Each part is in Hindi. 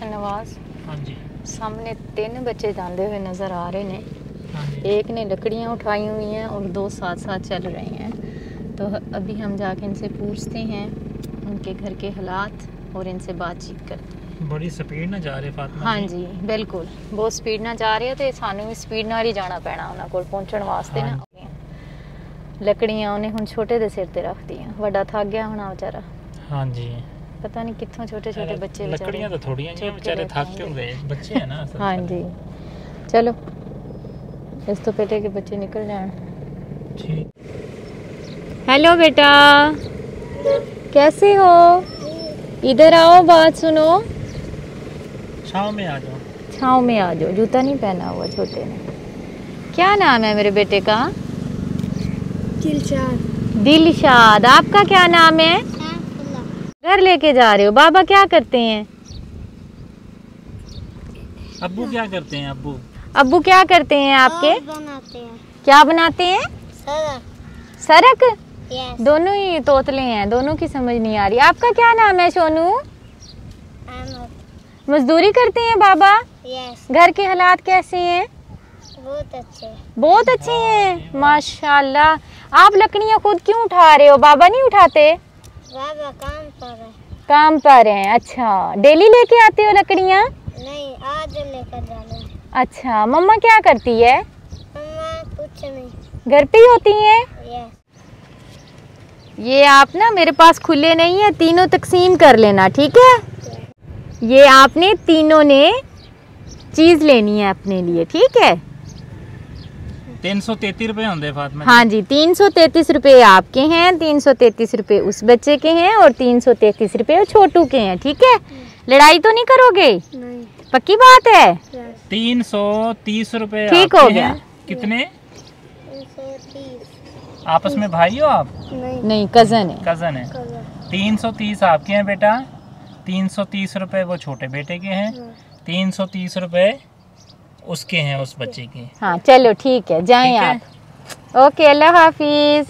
मोहसिन नवाज हाँ जी सामने तीन बच्चे जाते हुए नज़र आ रहे हैं हाँ जी एक ने लकड़ियाँ उठाई हुई हैं और दो साथ साथ चल रहे हैं तो अभी हम जाके इनसे पूछते हैं उनके घर के हालात और इनसे बातचीत करते हैं बड़ी स्पीड ना जा रहे फातिमा हाँ जी ਬਿਲਕੁਲ ਬਹੁਤ ਸਪੀਡ ਨਾਲ ਜਾ ਰਹੇ ਆ ਤੇ ਸਾਨੂੰ ਵੀ ਸਪੀਡ ਨਾਲ ਹੀ ਜਾਣਾ ਪੈਣਾ ਉਹਨਾਂ ਕੋਲ ਪਹੁੰਚਣ ਵਾਸਤੇ ਨਾ ਲੱਕੜੀਆਂ ਉਹਨੇ ਹੁਣ ਛੋਟੇ ਦੇ ਸਿਰ ਤੇ ਰੱਖਤੀਆਂ ਵੱਡਾ ਥੱਕ ਗਿਆ ਹੋਣਾ ਵਿਚਾਰਾ हाँ जी ਪਤਾ ਨਹੀਂ ਕਿੱਥੋਂ ਛੋਟੇ ਛੋਟੇ ਬੱਚੇ लकड़ियाँ तो थोड़ी हैं चुप के बेचारे लेके थक क्यों आएंगे। गए बच्चे हैं ना असल में। ਹਾਂਜੀ ਚਲੋ ਇਸ ਤੋਂ ਪਹਿਲੇ ਕਿ ਬੱਚੇ ਨਿਕਲ ਜਾਣ ठीक हेलो बेटा कैसे हो इधर आओ बात सुनो छाँव में आ जाओ छाँव में आ जाओ जूता नहीं पहना हुआ छोटे ने क्या नाम है मेरे बेटे का दिलशाद आपका क्या नाम है घर लेके जा रहे हो? बाबा क्या करते हैं? अब्बू क्या करते हैं अब्बू? अब्बू क्या करते हैं आपके? बनाते हैं। क्या बनाते हैं? सड़क सरक? यस दोनों ही तोतले हैं दोनों की समझ नहीं आ रही। आपका क्या नाम है सोनू? मजदूरी करते हैं बाबा? यस घर के हालात कैसे हैं? बहुत अच्छे। बहुत अच्छे हैं। माशाल्लाह। आप लकड़ियाँ खुद क्यों उठा रहे हो? बाबा नहीं उठाते? काम पर है। काम पर हैं अच्छा। डेली लेके आते हो लकड़ियाँ? नहीं आज लेकर जाना अच्छा मम्मा क्या करती है? मम्मा कुछ नहीं। घर पे ही होती हैं? ये आप ना मेरे पास खुले नहीं है तीनों तकसीम कर लेना ठीक है? ये आपने तीनों ने चीज़ लेनी है अपने लिए ठीक है? तीन सौ तैतीस रुपये होंगे फातिमा हाँ जी तीन सौ तैतीस रूपए आपके हैं तीन सौ तैतीस रूपए उस बच्चे के हैं और तीन सौ तैतीस रूपए छोटू के हैं ठीक है? लड़ाई तो नहीं करोगे? नहीं। पक्की बात है? तीन सौ तीस रूपए ठीक हो गया। कितने? आपस में भाई हो आप? नहीं। नहीं कज़न है। कज़न है। तीन सौ तीस आपके हैं बेटा? तीन सौ तीस रूपए वो छोटे बेटे के हैं। तीन सौ तीस रुपये उसके हैं उस बच्चे के हाँ। चलो ठीक है जाएँ आप। ओके अल्लाह हाफिज़।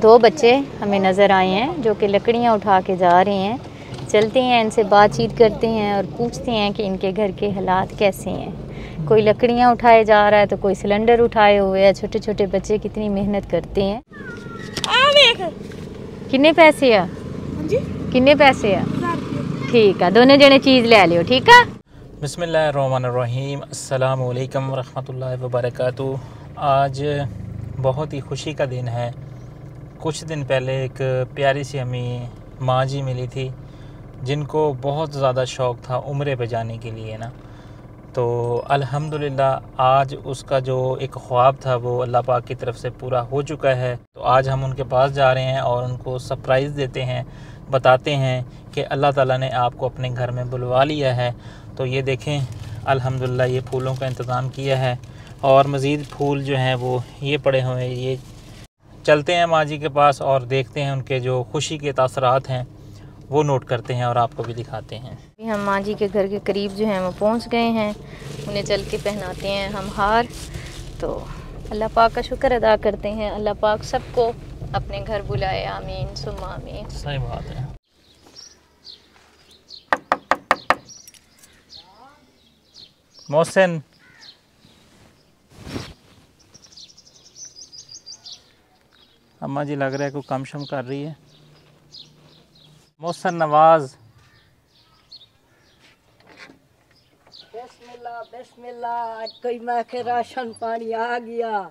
दो बच्चे हमें नज़र आए हैं जो कि लकड़ियाँ उठा के जा रहे हैं। चलते हैं इनसे बातचीत करते हैं और पूछते हैं कि इनके घर के हालात कैसे हैं। कोई लकड़ियाँ उठाए जा रहा है तो कोई सिलेंडर उठाए हुए हैं। छोटे छोटे बच्चे कितनी मेहनत करते हैं। किन्ने पैसे आ किन्ने पैसे आ ठीक है दोनों जने चीज़ ले लियो ठीक है? बिसमीम अल्लाम वरहमतुल्लाहि वबरकातुहू। आज बहुत ही खुशी का दिन है। कुछ दिन पहले एक प्यारी सी हमें माँ जी मिली थी, जिनको बहुत ज़्यादा शौक़ था उम्र पे जाने के लिए ना? तो अल्हम्दुलिल्लाह, आज उसका जो एक ख्वाब था, वो अल्लाह पाक की तरफ़ से पूरा हो चुका है। तो आज हम उनके पास जा रहे हैं और उनको सरप्राइज़ देते हैं। बताते हैं कि अल्लाह ताला ने आपको अपने घर में बुलवा लिया है। तो ये देखें, अल्हम्दुलिल्लाह ये फूलों का इंतज़ाम किया है और मज़ीद फूल जो हैं वो ये पड़े हुए हैं। ये चलते हैं माँ जी के पास और देखते हैं उनके जो खुशी के तासरात हैं, वो नोट करते हैं और आपको भी दिखाते हैं। हम माँ जी के घर के करीब जो हैं वो पहुँच गए हैं, उन्हें चल के पहनाते हैं हम हार। तो अल्लाह पाक का शुक्र अदा करते हैं, अल्लाह पाक सबको अपने घर बुलाए आमीन सुम आमीन। सही बात है। मोहसिन। अम्मा जी लग रहा है कोई कम शम कर रही है। मोहसिन नवाज़। बिस्मिल्लाह बिस्मिल्लाह आज कोई मैं राशन पानी आ गया।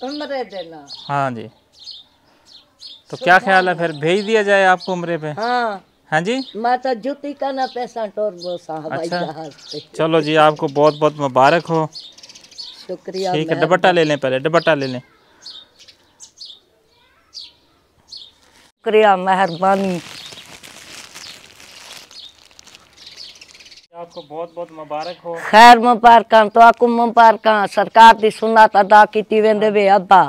उम्र देना। हाँ जी। तो क्या ख्याल है फिर? भेज दिया जाए आपको उम्रे पे? हाँ। हाँ जी? मैं तो जूती का ना पैसा टोर बो साहब अच्छा। चलो जी आपको बहुत बहुत मुबारक हो। शुक्रिया ठीक है दुपट्टा ले लें पहले दुपट्टा ले लें। शुक्रिया मेहरबानी। आपको आपको बहुत बहुत मुबारक हो। खैर मुबारकां तो आकू मुबारकां। सरकार दी सुन्नत अदा वेंदे वे अब्बा।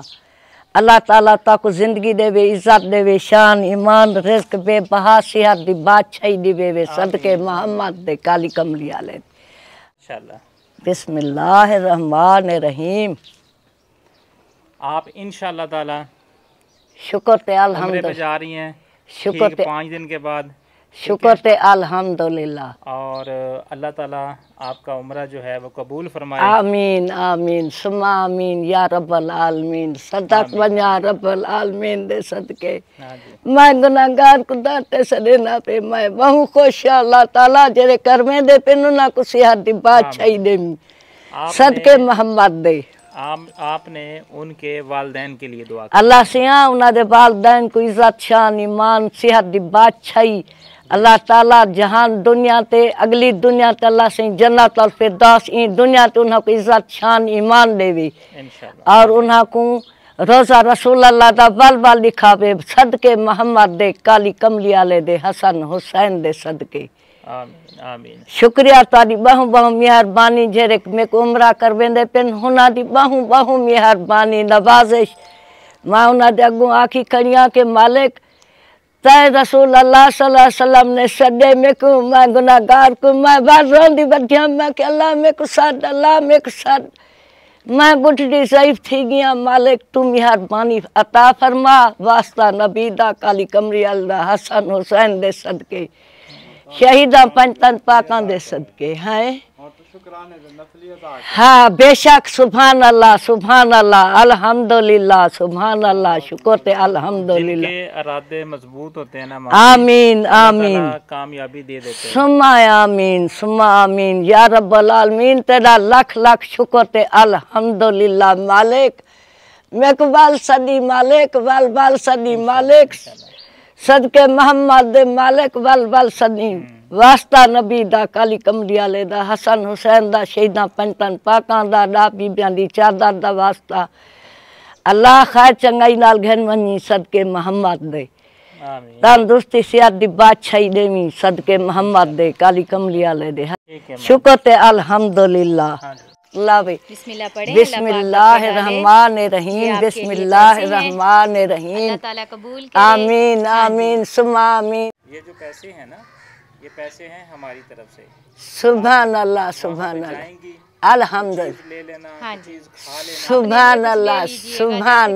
अल्लाह ताला ताकू ज़िंदगी देवे इज़्ज़त देवे शान ईमान रिस्क बेबहा सेहत दी बादशाही दिवे वे सदके मोहम्मद दे काली कमली आले। इंशाल्लाह बिस्मिल्लाहिर रहमानिर रहीम आप इंशाल्लाह ताला शुक्र ते अल्हम्दुलिल्लाह। जा रही हैं। शुक्र ते पाँच दिन के बाद शुक्र ते अल्हम्दुलिल्लाह। और अल्लाह ताला आपका उम्र जो है वो कबूल फरमाए। आमीन आमीन सुमा आमीन या रब्बल आलमीन सदक वञा रब्बल आलमीन दे सदके। हाँ मैं गुनाहगार खुदा ते सदे ना पे मैं बहु खुश आ अल्लाह ताला जेरे करमे दे पे ना को सिहत दी बादशाही दे सदके मोहम्मद दे। आप, आपने उनके वालदेन के लिए दुआ अल्लाह सिया उन्हां वालदैन को इज़्ज़त शान ईमान सेहत दी बात बादशाही अल्लाह ताला जहान दुनिया ते अगली दुनिया ते अल्लाह से जन्नत और फिरदौस ई दुनिया ते उन्हां को इज़्ज़त शान ईमान देवी। और उन्हां को रोजा रसूल अल्लाह दा बल बल लिखावे सदके मोहम्मद दे काली कमली आले दे हसन हुसैन दे सदके। आमीन आमीन। शुक्रिया तारी बहु बहु मेहरबानी जेरे में को उमरा कर वेंदे पेन हुना दी बहु बहु मेहरबानी नवाजिश। माँ उन्हां अगू आखी खड़ियाँ के मालिक तय रसूल अल्लाह वसल्लम ने सदे में को मैं को मैं बात रोंदी मैं अल्लाह में को अल्लाह में को मैं बुढ़ी ज़ईफ थी गया मालिक तू मेहरबानी अता फरमा वास्ता नबी दा काली कमरी अल्लाह हसन हुसैन दे सदके शहीदा पंचतन पाकां दे सदके हैं हाँ बेशक सुभान अल्लाह सुभान अल्लाह अल्हम्दुलिल्लाह सुभान अल्लाह शुक्र ते अल्हम्दुलिल्लाह। इरादे मज़बूत होते हैं ना आमीन आमीन। कामयाबी दे देते हैं। सुमा आमीन सुमा आमीन। या रब्बल आलमीन तेरा लख लख शुक्र ते अल्हम्दुलिल्लाह मालिक। मकबल सदी मालिक बल बल सदी मालिक। सदके मोहम्मद मालिक बल बल सदी। वास्ता नबी दा काली कमली वाले दा हसन हुसैन दा शहीदा पंचतन पाकां दा डा बीबियाँ दी चादर दा वास्ता। अल्लाह खैर चंगाई नाल घन वनी सदके मोहम्मद दे। आमीन। तंदुरुस्ती सेहत दी बादशाही देवी सदके मोहम्मद दे काली कमली वाले दे। है। शुक्र ते अल्हम्दुलिल्लाह। हाँ जी। अल्लाह भाई बिस्मिल्लाह पढ़ें बिस्मिल्लाह रहमान रहीम बिस्मिल्लाह रहमान रहीम। ताला कबूल करे। आमीन आमीन सुमा आमीन। ये जो पैसे हैं ना ये पैसे हैं हमारी तरफ़ से। सुबह अल्लाह सुबह अलहमद सुबह अल्हम्दुलिल्लाह ले लेना हाँ कुछ चीज़ खा लेना। सुभान कुछ ले अल्लाह कि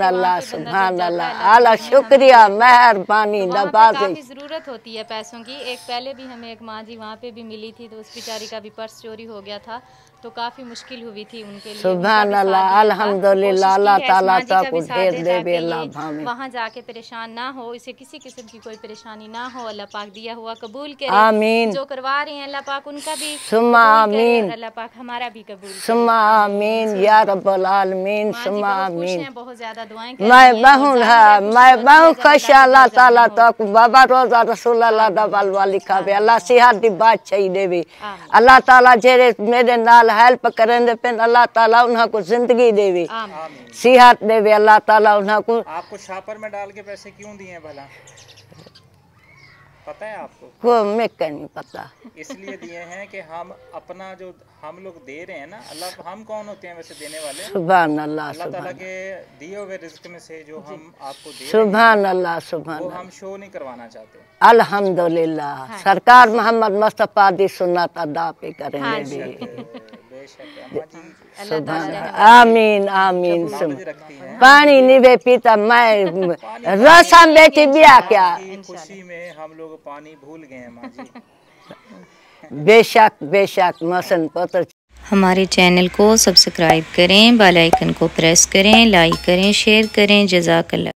अल्लाह जब अल्लाह अला अल्लाह तो शुक्रिया मेहरबानी पे काफ़ी ज़रूरत होती है पैसों की। एक पहले भी हमें एक माँ जी वहाँ पे भी मिली थी तो उस बेचारी का भी पर्स चोरी हो गया था। तो काफ़ी मुश्किल हुई थी उनके लिए अल्लाह, था। अल्हम्दुलिल्लाह, अल्लाह ताला का ताको ढेर दे देवे, अल्लाह वहाँ जाके परेशान ना हो इसे किसी किस्म की कोई परेशानी ना हो अल्लाह पाक दिया हुआ कबूल करे आमीन। जो करवा रहे हैं अल्लाह पाक उनका भी करे, आमीन। अल्लाह पाक हमारा भी कबूल सुमा आमीन या रब्बल आलमीन सुमा बहुत आमीन बहुत ज़्यादा दुआएँ मैं बहु और ज़ाहिर है मैं खुश बहु है, खुश अल्लाह ताला। तक बाबा रोजा रसूल अल्लाह दा बल वाली खावे अल्लाह सिहत दी बादशाही देवी आमीन। अल्लाह ताला जेरे मेरे नाल हेल्प करें दे पेन अल्लाह ताला उन्हां को ज़िंदगी देवी। आमीन। सिहत देवे अल्लाह ताला उन्हां को। आपको शापर में डाल के पैसे क्यों दिए भला? पता है आपको? को मैं कह नहीं पता। इसलिए दिए हैं कि हम अपना जो हम लोग दे रहे हैं ना अल्लाह हम कौन होते हैं वैसे देने वाले? सुभान अल्लाह अल्लाह ताला के दिए हुए रिस्क में से जो हम आपको दे रहे हैं सुभान अल्लाह सुभान वो अल्लाह हम शो नहीं करवाना चाहते। अल्हम्दुलिल्लाह। सरकार मोहम्मद मुस्तफ़ा दी सुन्नत अदा पे करेंगे। आमीन आमीन सुन। पानी निभे पीता मैं रसम बेटी बिया क्या? खुशी में हम लोग पानी भूल गए हैं बेशक बेशक मसन पत्र। हमारे चैनल को सब्सक्राइब करें बेल आइकन को प्रेस करें लाइक करें शेयर करें जजाकल्ला।